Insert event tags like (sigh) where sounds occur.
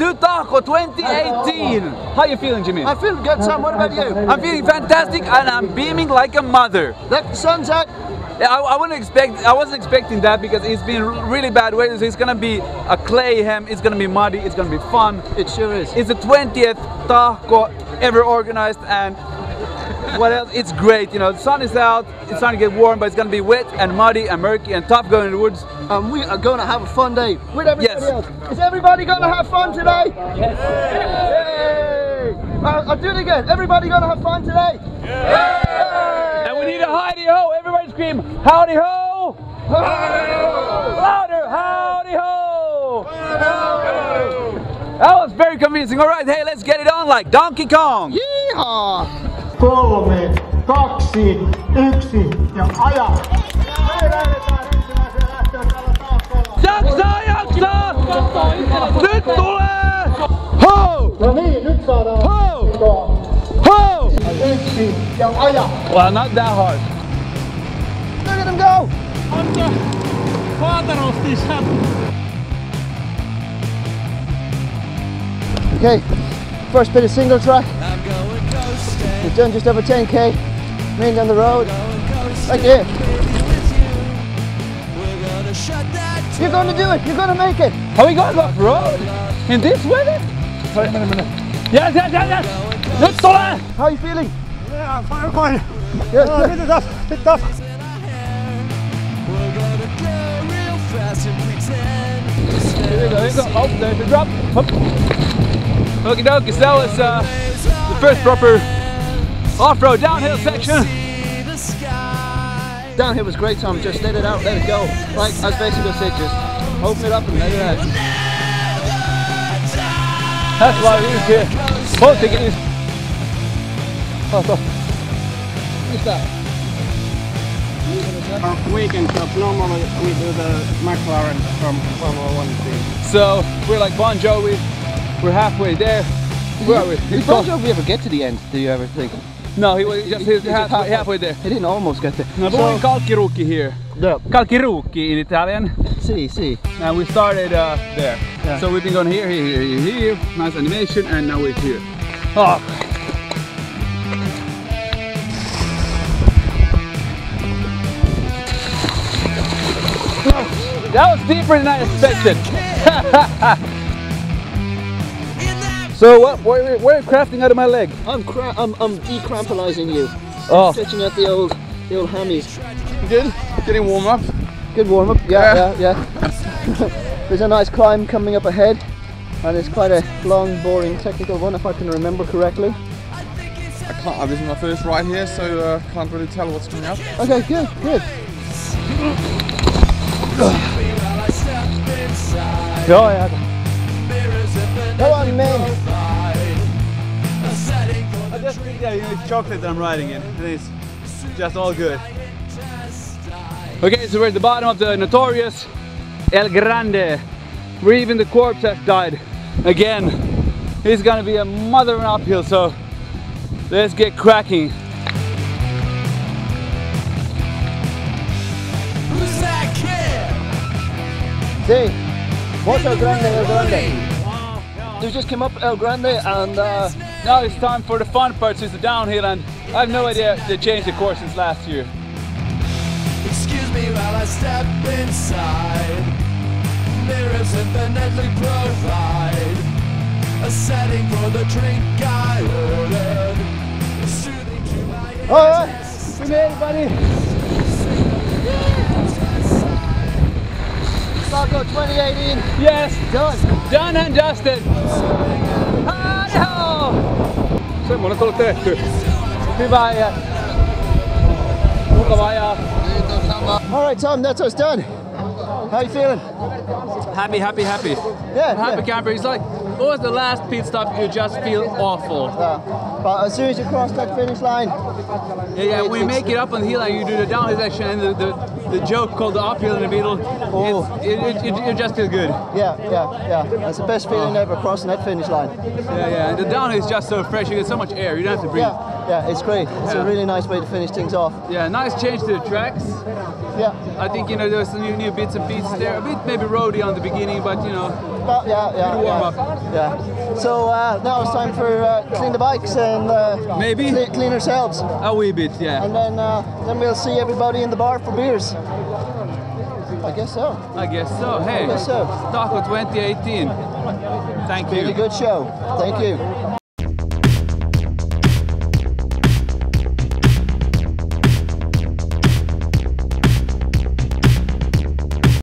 to Tahko 2018. How you feeling, Jimmy? I feel good, Sam. What about you? I'm feeling fantastic and I'm beaming like a mother. Look, sun's out. I, I wouldn't expect, I wasn't expecting that because it's been really bad weather. So it's gonna be a clay hem. It's gonna be muddy. It's gonna be fun. It sure is. It's the 20th Tahko ever organized and what else? It's great. You know, the sun is out. It's starting to get warm, but it's gonna be wet and muddy and murky and tough going in the woods. And we are going to have a fun day with everybody Yes. else. Is everybody going to have fun today? Yes. Yay! Uh, I'll do it again. Everybody going to have fun today? And we need a howdy ho. Everybody scream howdy ho! Louder, howdy ho! That was very convincing. All right, hey, let's get it on like Donkey Kong. Yeehaw! kolme, kaksi, yksi ja aja. Jaksaa, jaksaa! Nyt tulee! Ho! No niin, nyt saadaan Ho! jatkoa. Ho! Yksi ja aja. Well, not that hard. Look at them go! I'm the father of this hat. Okay, first bit of single track. We've done just over 10k. Main down the road. Right there. You're going to do it. You're going to make it. How are we going off road? In this weather? Wait a minute. Yes, yes, yes, yes! Nyt tulee! How are you feeling? Yeah, fine, fine. Good, Oh, good. bit tough, bit tough. Here we go, here we go. Oh, there's the drop. Hup. Okie dokie, so that was uh, the first proper off-road downhill section. Downhill was great, Tom. Just let it out, let it go. Like as basically said, just open it up and let it out. That's why we're here. Both this. Oh, oh. What's that? Our weekend club normally we do the McLaren from Formula One team. So we're like Bon Jovi. We're halfway there. Where are we? We He's don't close. know if we ever get to the end, do you ever think? No, he was just he's He's half, halfway. halfway there. He didn't almost get there. No, but we're in Kalkiruukki here. Yeah. Kalkiruukki in Italian. See, see. And we started uh, there. Yeah. So we've been going here, here, here, here, here. Nice animation, and now we're here. Oh. That was deeper than I expected. (laughs) so what? Where, where are you crafting out of my leg? I'm cra- I'm I'm decrampolizing you. Oh, Stretching out the old the old hammies. Good. Getting warm up. Good warm up. Yeah, yeah, yeah. (laughs) There's a nice climb coming up ahead, and it's quite a long, boring, technical one, if I can remember correctly. I can't. This is my first ride here, so uh, can't really tell what's coming up. Okay, good, good. Oh yeah. Come on, man. I just think that you know, it's chocolate that I'm riding in, and it's just all good. Okay, so we're at the bottom of the notorious El Grande, where even the corpse has died. Again, it's gonna be a mother of an uphill, so let's get cracking. See, what's El Grande, El Grande? We just came up El Grande, and uh, Now it's time for the fun part, so it's the downhill, and I have no idea they changed the course since last year. Excuse me while I step inside. Mirrors infinitely provide a setting for the drink I ordered. Soothing to my all right, we made it, buddy. Tahko 2018, Yes, done. done and dusted. Hi-ho! Semmoinen tullut tehty. Hyvä ajaa. Mukava ajaa. All right, Tom, that's us done. How are you feeling? Happy, happy, happy. Yeah, Happy yeah. camper. It's like, what was the last pit stop you just feel awful? Uh, but as soon as you cross that finish line, Yeah, yeah, when you make it up on the hill and you do the downhill section and the, the the joke called the the middle. Oh. It's, it, it, it, just feels good. Yeah, yeah, yeah. That's the best feeling ever crossing that finish line. Yeah, yeah. And the down is just so fresh. You get so much air. You don't have to breathe. Yeah, yeah, it's great. It's Yeah. a really nice way to finish things off. Yeah, nice change to the tracks. Yeah, I think you know there's some new, new bits and pieces there. A bit maybe roady on the beginning, but you know, yeah, yeah, yeah. Warm yeah. yeah. So uh, now it's time for uh, clean the bikes and uh, Maybe. clean, clean ourselves, a wee bit, yeah. and then uh, then we'll see everybody in the bar for beers. I guess so. I guess so. Hey, I guess so. Tahko 2018. Thank you. Really good show. Thank you.